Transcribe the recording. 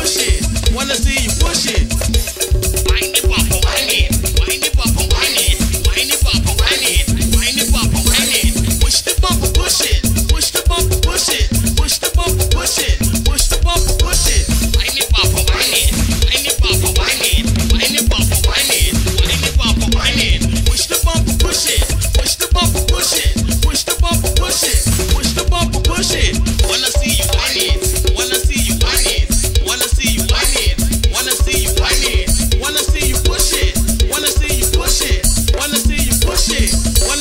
push it. Wanna see you push it.